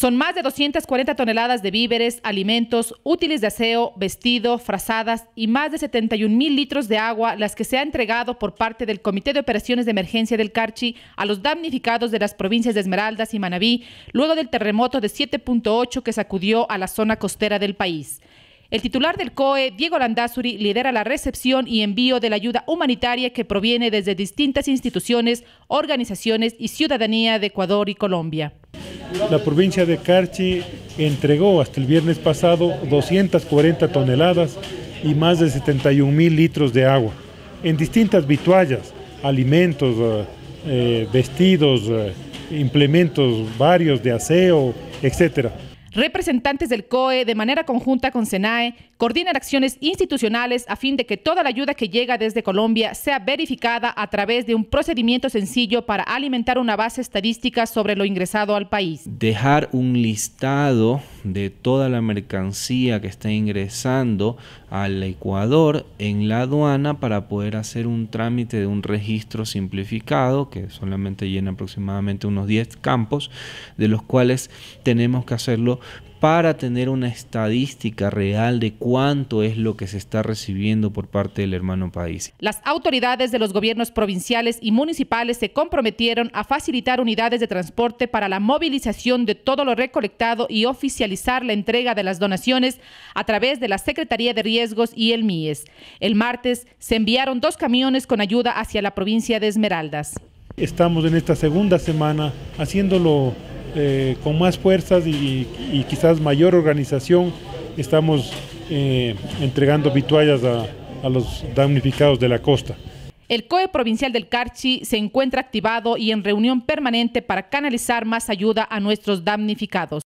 Son más de 240 toneladas de víveres, alimentos, útiles de aseo, vestido, frazadas y más de 71 mil litros de agua las que se ha entregado por parte del Comité de Operaciones de Emergencia del Carchi a los damnificados de las provincias de Esmeraldas y Manabí luego del terremoto de 7.8 que sacudió a la zona costera del país. El titular del COE, Diego Landazuri, lidera la recepción y envío de la ayuda humanitaria que proviene desde distintas instituciones, organizaciones y ciudadanía de Ecuador y Colombia. La provincia de Carchi entregó hasta el viernes pasado 240 toneladas y más de 71 mil litros de agua en distintas vituallas, alimentos, eh, eh, vestidos, eh, implementos varios de aseo, etcétera. Representantes del COE, de manera conjunta con SENAE, coordinan acciones institucionales a fin de que toda la ayuda que llega desde Colombia sea verificada a través de un procedimiento sencillo para alimentar una base estadística sobre lo ingresado al país. Dejar un listado de toda la mercancía que está ingresando al Ecuador en la aduana para poder hacer un trámite de un registro simplificado que solamente llena aproximadamente unos 10 campos, de los cuales tenemos que hacerlo para tener una estadística real de cuánto es lo que se está recibiendo por parte del hermano país. Las autoridades de los gobiernos provinciales y municipales se comprometieron a facilitar unidades de transporte para la movilización de todo lo recolectado y oficializar la entrega de las donaciones a través de la Secretaría de Riesgos y el MIES. El martes se enviaron dos camiones con ayuda hacia la provincia de Esmeraldas. Estamos en esta segunda semana haciéndolo eh, con más fuerzas y, quizás mayor organización estamos eh, entregando vituallas a, a los damnificados de la costa. El COE provincial del Carchi se encuentra activado y en reunión permanente para canalizar más ayuda a nuestros damnificados.